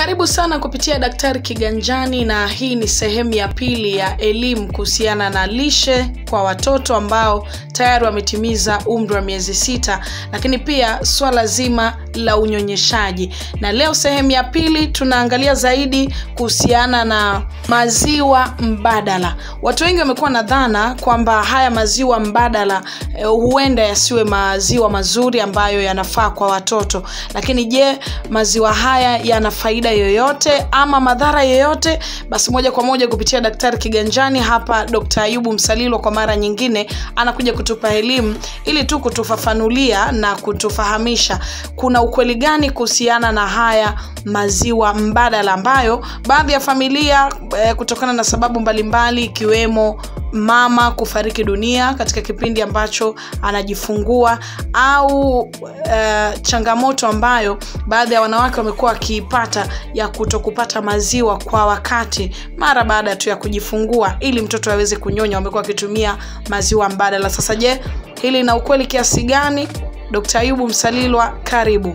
Karibu sana kupitia Daktari Kiganjani, na hii ni sehemu ya pili ya elimu kuhusiana na lishe kwa watoto ambao tayari wametimiza umri wa miezi sita, lakini pia swala zima la unyonyeshaji. Na leo sehemu ya pili tunaangalia zaidi kuhusiana na maziwa mbadala. Watu wengi wamekuwa na dhana kwamba haya maziwa mbadala eh, huenda yasiwe maziwa mazuri ambayo yanafaa kwa watoto, lakini je, maziwa haya yana faida yoyote ama madhara yoyote? Basi moja kwa moja kupitia Daktari Kiganjani hapa, dkt Ayubu Msalilwa kwa mara nyingine anakuja kutupa elimu ili tu kutufafanulia na kutufahamisha kuna ukweli gani kuhusiana na haya maziwa mbadala ambayo baadhi ya familia eh, kutokana na sababu mbalimbali ikiwemo mama kufariki dunia katika kipindi ambacho anajifungua au uh, changamoto ambayo baadhi ya wanawake wamekuwa wakiipata ya kutokupata maziwa kwa wakati mara baada tu ya kujifungua ili mtoto aweze kunyonya. Wamekuwa wakitumia maziwa mbadala. Sasa je hili na ukweli kiasi gani? Dkt ayubu msalilwa karibu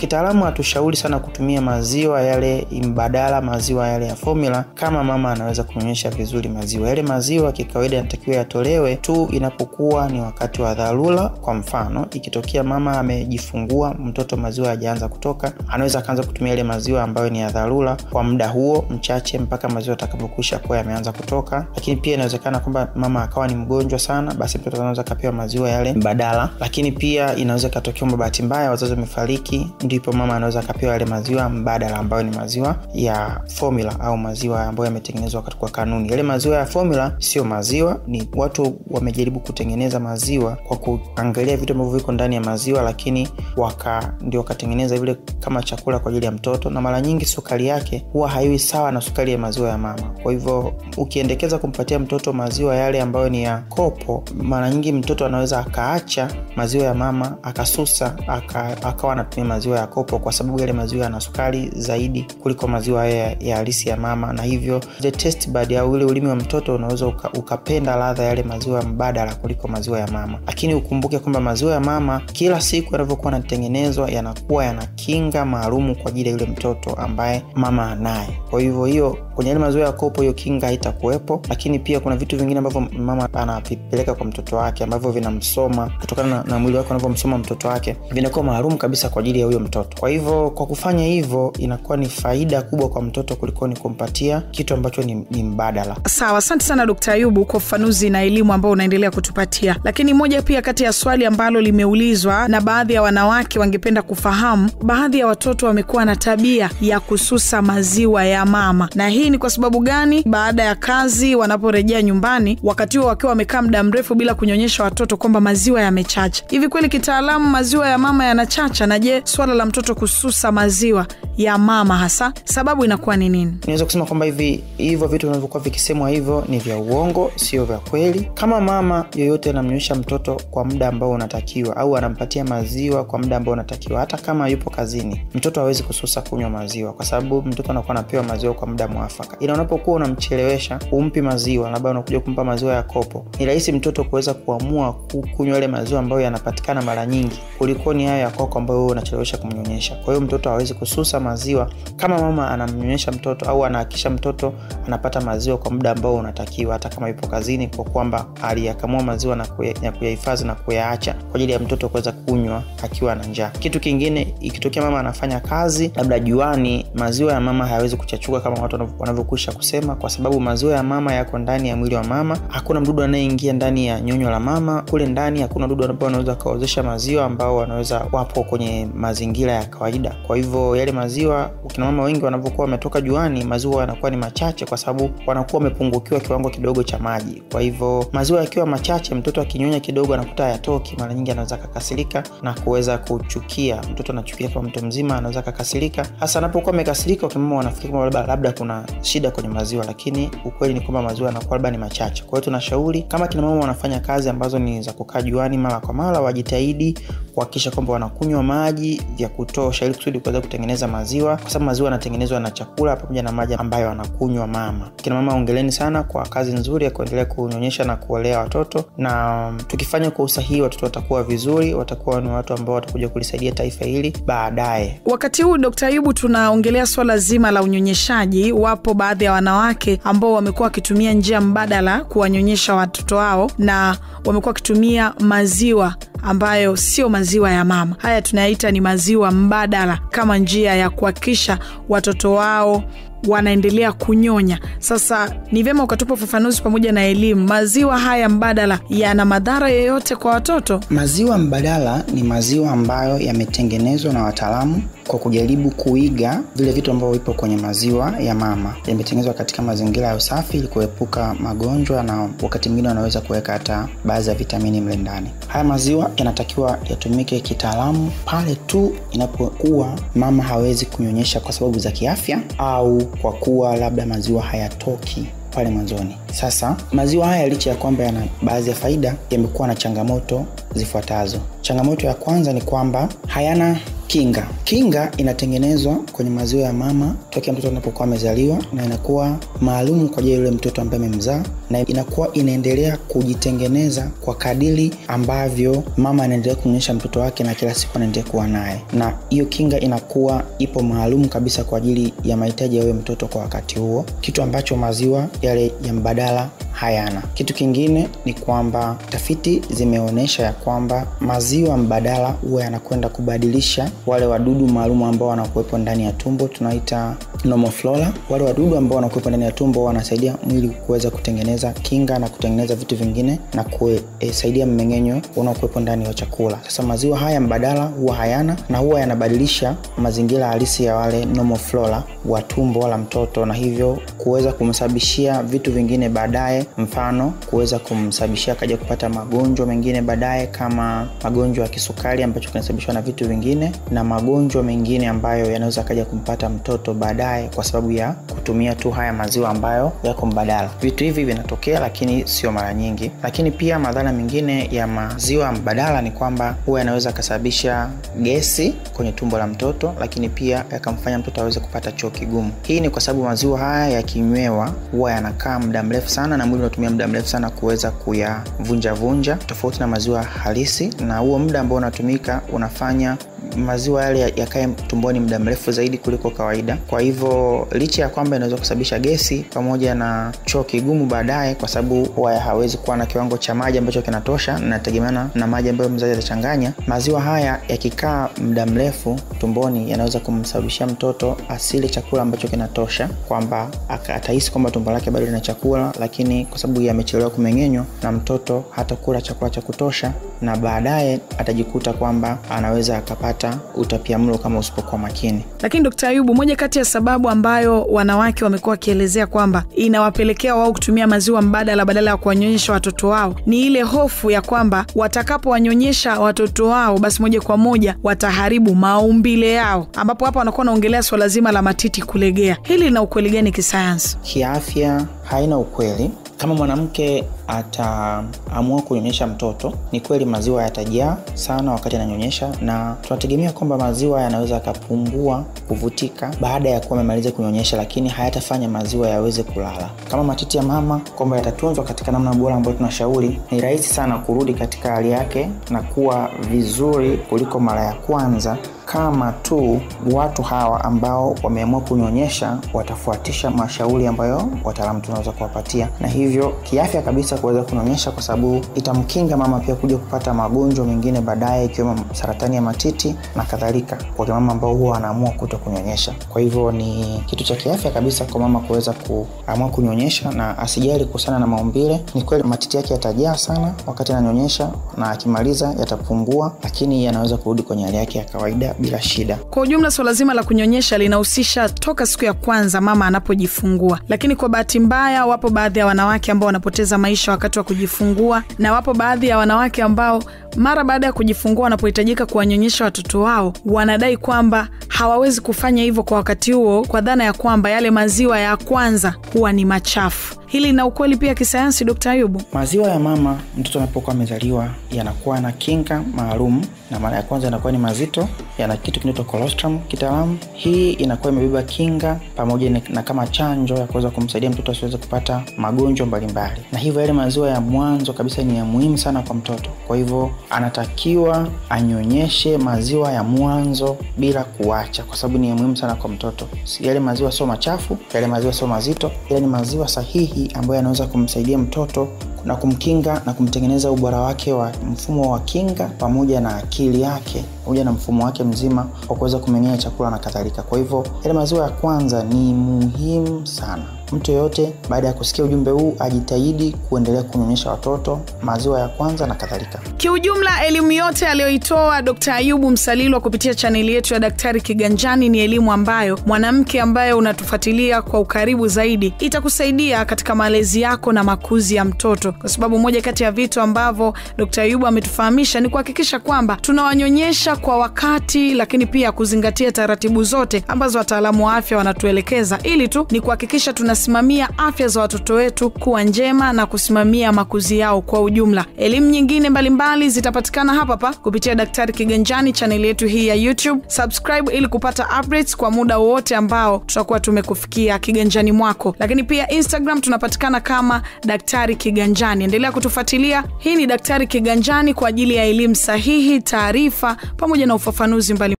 kitaalamu hatushauri sana kutumia maziwa yale mbadala maziwa yale ya formula kama mama anaweza kunyonyesha vizuri maziwa. Yale maziwa kikawaida yanatakiwa yatolewe tu inapokuwa ni wakati wa dharura. Kwa mfano ikitokea mama amejifungua mtoto maziwa hajaanza kutoka anaweza akaanza kutumia yale maziwa ambayo ni ya dharura kwa muda huo mchache mpaka maziwa atakapokwisha kuwa yameanza kutoka. Lakini pia inawezekana kwamba mama akawa ni mgonjwa sana basi mtoto anaweza akapewa maziwa yale mbadala. Lakini pia inaweza ikatokea kwamba bahati mbaya wazazi wamefariki ndipo mama anaweza akapewa yale maziwa mbadala ambayo ni maziwa ya formula au maziwa ambayo yametengenezwa kwa kanuni. Yale maziwa ya formula sio maziwa ni watu wamejaribu kutengeneza maziwa kwa kuangalia vitu ambavyo viko ndani ya maziwa lakini waka ndio wakatengeneza vile kama chakula kwa ajili ya mtoto na mara nyingi sukari yake huwa haiwi sawa na sukari ya maziwa ya mama. Kwa hivyo ukiendekeza kumpatia mtoto maziwa yale ambayo ni ya kopo mara nyingi mtoto anaweza akaacha maziwa ya mama akasusa aka, akawa anatumia maziwa ya kopo kwa sababu yale maziwa yana sukari zaidi kuliko maziwa ya, ya halisi ya mama. Na hivyo the test bud au ule ulimi wa mtoto unaweza uka, ukapenda ladha yale maziwa mbadala kuliko maziwa ya mama. Lakini ukumbuke kwamba maziwa ya mama kila siku yanavyokuwa yanatengenezwa yanakuwa yana kinga maalumu kwa ajili ya yule mtoto ambaye mama anaye. Kwa hivyo hiyo kwenye yale maziwa ya kopo hiyo kinga haitakuwepo. Lakini pia kuna vitu vingine ambavyo mama anavipeleka kwa mtoto wake ambavyo vinamsoma. Kutokana na, na mwili wake unavyomsoma mtoto wake vinakuwa maalum kabisa kwa ajili ya huyo mtoto. Kwa hivyo kwa kufanya hivyo inakuwa ni faida kubwa kwa mtoto kuliko ni kumpatia kitu ambacho ni, ni mbadala. Sawa asante sana d ayubu kwa ufafanuzi na elimu ambao unaendelea kutupatia. Lakini moja pia kati ya swali ambalo limeulizwa na baadhi ya wanawake wangependa kufahamu baadhi ya watoto wamekuwa na tabia ya kususa maziwa ya mama. Na hii ni kwa sababu gani? Baada ya kazi wanaporejea nyumbani wakati huo wakiwa wamekaa muda mrefu bila kunyonyesha watoto kwamba maziwa yamechacha. Hivi kweli kitaalamu maziwa ya mama yanachacha? Na je swala la mtoto kususa maziwa ya mama hasa sababu inakuwa ni nini? Naweza kusema kwamba hivi hivyo vitu vinavyokuwa vikisemwa hivyo ni vya uongo sio vya kweli. Kama mama yoyote anamnyonyesha mtoto kwa muda ambao unatakiwa au anampatia maziwa kwa muda ambao unatakiwa hata kama yupo kazini mtoto hawezi kususa kunywa maziwa kwa sababu mtoto anakuwa anapewa maziwa kwa muda mwafaka. Ila unapokuwa unamchelewesha umpi maziwa labda unakuja kumpa maziwa ya kopo ni rahisi mtoto kuweza kuamua kunywa yale maziwa ambayo yanapatikana mara nyingi kuliko ni hayo ya koko ambayo unachelewesha kumnyonyesha. Kwa hiyo mtoto hawezi kususa maziwa. Kama mama anamnyonyesha mtoto au anahakisha mtoto anapata maziwa kwa muda ambao unatakiwa hata kama ipo kazini kwa kwamba aliyakamua maziwa na kuyahifadhi na kuyaacha kwa ajili ya mtoto kuweza kunywa akiwa na njaa. Kitu kingine ikitokea mama anafanya kazi labda juani maziwa ya mama hayawezi kuchachuka kama watu wanavyokwisha kusema kwa sababu maziwa ya mama yako ndani ya mwili wa mama. Hakuna mdudu anayeingia ndani ya nyonyo la mama. Kule ndani hakuna dudu ambao wanaweza wakaozesha maziwa ambao wanaweza wapo kwenye mazingira ya kawaida. Kwa hivyo yale maziwa ukinamama wengi wanavyokuwa wametoka juani maziwa yanakuwa ni machache kwa sababu wanakuwa wamepungukiwa kiwango kidogo cha maji. Kwa hivyo maziwa yakiwa machache mtoto akinyonya kidogo anakuta hayatoki. Mara nyingi anaweza akakasirika na kuweza kuchukia. Mtoto anachukia kama mtu mzima anaweza akakasirika. Hasa anapokuwa amekasirika wakimama wanafikiri labda, labda kuna shida kwenye maziwa lakini ukweli ni kwamba maziwa yanakuwa labda ni machache. Kwa hiyo tunashauri kama kina mama wanafanya kazi ambazo ni za kukaa juani mara kwa mara wajitahidi kuhakikisha kwamba wanakunywa maji vya kutosha ili kusudi kuweza kutengeneza maziwa kwa sababu maziwa yanatengenezwa na chakula pamoja na maji ambayo anakunywa mama. Kina mama, ongeleni sana kwa kazi nzuri ya kuendelea kunyonyesha na kuolea watoto, na tukifanya kwa usahihi watoto watakuwa vizuri, watakuwa ni watu ambao watakuja kulisaidia taifa hili baadaye. Wakati huu dokta Ayubu, tunaongelea swala zima la unyonyeshaji. Wapo baadhi ya wanawake ambao wamekuwa wakitumia njia mbadala kuwanyonyesha watoto wao na wamekuwa wakitumia maziwa ambayo sio maziwa ya mama. Haya tunayaita ni maziwa mbadala, kama njia ya kuhakikisha watoto wao wanaendelea kunyonya. Sasa ni vyema ukatupa ufafanuzi pamoja na elimu, maziwa haya mbadala yana madhara yoyote kwa watoto? Maziwa mbadala ni maziwa ambayo yametengenezwa na wataalamu kwa kujaribu kuiga vile vitu ambavyo vipo kwenye maziwa ya mama. Yametengenezwa katika mazingira ya usafi ili kuepuka magonjwa, na wakati mwingine wanaweza kuweka hata baadhi ya vitamini mle ndani. Haya maziwa yanatakiwa yatumike kitaalamu pale tu inapokuwa mama hawezi kunyonyesha kwa sababu za kiafya au kwa kuwa labda maziwa hayatoki pale mwanzoni. Sasa maziwa haya licha ya kwamba yana baadhi ya faida, yamekuwa na changamoto zifuatazo. Changamoto ya kwanza ni kwamba hayana kinga. Kinga inatengenezwa kwenye maziwa ya mama tokea mtoto anapokuwa amezaliwa, na inakuwa maalum kwa ajili ya yule mtoto ambaye amemzaa, na inakuwa inaendelea kujitengeneza kwa kadili ambavyo mama anaendelea kunyonyesha mtoto wake na kila siku anaendelea kuwa naye, na hiyo kinga inakuwa ipo maalum kabisa kwa ajili ya mahitaji ya huyo mtoto kwa wakati huo, kitu ambacho maziwa yale ya mbadala hayana. Kitu kingine ni kwamba tafiti zimeonyesha ya kwamba maziwa mbadala huwa yanakwenda kubadilisha wale wadudu maalum ambao wanakuwepo ndani ya tumbo, tunaita normal flora. Wale wadudu ambao wanakuwepo ndani ya tumbo wanasaidia mwili kuweza kutengeneza kinga na kutengeneza vitu vingine na kusaidia mmeng'enyo unaokuwepo ndani ya chakula. Sasa maziwa haya mbadala huwa hayana na huwa yanabadilisha mazingira halisi ya wale normal flora wa tumbo la mtoto, na hivyo kuweza kumsababishia vitu vingine baadaye mfano kuweza kumsababishia akaja kupata magonjwa mengine baadaye kama magonjwa ya kisukari ambacho kinasababishwa na vitu vingine na magonjwa mengine ambayo yanaweza akaja kumpata mtoto baadaye kwa sababu ya kutumia tu haya maziwa ambayo yako mbadala. Vitu hivi vinatokea, lakini sio mara nyingi. Lakini pia madhara mengine ya maziwa mbadala ni kwamba huwa yanaweza akasababisha gesi kwenye tumbo la mtoto, lakini pia yakamfanya mtoto aweze kupata choo kigumu. Hii ni kwa sababu maziwa haya yakinywewa huwa yanakaa muda mrefu sana na mwili unatumia muda mrefu sana kuweza kuyavunjavunja, tofauti na maziwa halisi, na huo muda ambao unatumika unafanya maziwa yale yakae tumboni muda mrefu zaidi kuliko kawaida. Kwa hivyo licha ya kwamba inaweza kusababisha gesi pamoja na choo kigumu baadaye, kwa sababu huwa hawezi kuwa na kiwango cha maji ambacho kinatosha, nategemeana na maji ambayo mzazi atachanganya. Maziwa haya yakikaa muda mrefu tumboni, yanaweza kumsababishia mtoto asile chakula ambacho kinatosha, kwamba atahisi kwamba tumbo lake bado lina chakula, lakini kwa sababu yamechelewa kumeng'enywa na mtoto hatakula chakula cha kutosha, na baadaye atajikuta kwamba anaweza akapata utapiamlo kama usipokuwa makini. Lakini Dkt. Ayubu, moja kati ya sababu ambayo wanawake wamekuwa wakielezea kwamba inawapelekea wao kutumia maziwa mbadala badala ya kuwanyonyesha watoto wao ni ile hofu ya kwamba watakapowanyonyesha watoto wao, basi moja kwa moja wataharibu maumbile yao, ambapo hapa wanakuwa wanaongelea swala zima la matiti kulegea. Hili lina ukweli gani kisayansi? Kiafya haina ukweli. Kama mwanamke ataamua kunyonyesha mtoto, ni kweli maziwa yatajaa sana wakati ananyonyesha, na tunategemea kwamba maziwa yanaweza yakapungua kuvutika baada ya kuwa amemaliza kunyonyesha, lakini hayatafanya maziwa yaweze kulala. Kama matiti ya mama kwamba yatatunzwa katika namna bora ambayo tunashauri, ni rahisi sana kurudi katika hali yake na kuwa vizuri kuliko mara ya kwanza kama tu watu hawa ambao wameamua kunyonyesha watafuatisha mashauri ambayo wataalamu tunaweza kuwapatia, na hivyo kiafya kabisa kuweza kunyonyesha, kwa sababu itamkinga mama pia kuja kupata magonjwa mengine baadaye, ikiwemo saratani ya matiti na kadhalika, kwa mama ambao huwa anaamua kuto kunyonyesha. Kwa hivyo ni kitu cha kiafya kabisa kwa mama kuweza kuamua kunyonyesha na asijali kuhusiana na maumbile. Ni kweli matiti yake yatajaa sana wakati ananyonyesha, na akimaliza yatapungua, lakini yanaweza kurudi kwenye hali yake ya kawaida bila shida. Kwa ujumla, suala zima la kunyonyesha linahusisha toka siku ya kwanza mama anapojifungua, lakini kwa bahati mbaya, wapo baadhi ya wanawake ambao wanapoteza maisha wakati wa kujifungua, na wapo baadhi ya wanawake ambao mara baada ya kujifungua wanapohitajika kuwanyonyesha watoto wao wanadai kwamba hawawezi kufanya hivyo kwa wakati huo, kwa dhana ya kwamba yale maziwa ya kwanza huwa ni machafu. Hili lina ukweli pia kisayansi, Dkt. Ayubu? Maziwa ya mama mtoto anapokuwa amezaliwa yanakuwa na kinga maalum na mara ya kwanza yanakuwa ni mazito yana kitu kinaitwa colostrum kitaalamu. Hii inakuwa imebeba kinga pamoja na, kama chanjo ya kuweza kumsaidia mtoto asiweze kupata magonjwa mbalimbali. Na hivyo yale maziwa ya mwanzo kabisa ni ya muhimu sana kwa mtoto. Kwa hivyo anatakiwa anyonyeshe maziwa ya mwanzo bila kuacha kwa sababu ni ya muhimu sana kwa mtoto. Yale maziwa sio machafu yale maziwa sio mazito yale ni maziwa sahihi ambayo yanaweza kumsaidia mtoto na kumkinga na kumtengeneza ubora wake wa mfumo wa kinga pamoja na akili yake pamoja na mfumo wake mzima wa kuweza kumeng'enya chakula na kadhalika. Kwa hivyo yale maziwa ya kwanza ni muhimu sana. Mtu yeyote baada ya kusikia ujumbe huu ajitahidi kuendelea kunyonyesha watoto maziwa ya kwanza na kadhalika. Kiujumla elimu yote aliyoitoa d ayubu msalilwa kupitia chaneli yetu ya daktari kiganjani ni elimu ambayo mwanamke ambaye unatufuatilia kwa ukaribu zaidi itakusaidia katika malezi yako na makuzi ya mtoto. Kwa sababu moja kati ya vitu ambavyo d ayubu ametufahamisha ni kuhakikisha kwamba tunawanyonyesha kwa wakati lakini pia kuzingatia taratibu zote ambazo wataalamu wa afya wanatuelekeza ili tu ni kuhakikisha tunasimamia afya za watoto wetu kuwa njema na kusimamia makuzi yao kwa ujumla. Elimu nyingine mbalimbali zitapatikana hapa pa kupitia daktari kiganjani chaneli yetu hii ya youtube. Subscribe ili kupata updates kwa muda wowote ambao tutakuwa tumekufikia kiganjani mwako. Lakini pia instagram tunapatikana kama daktari kiganjani. Endelea kutufuatilia. Hii ni daktari kiganjani kwa ajili ya elimu sahihi taarifa pamoja na ufafanuzi mbali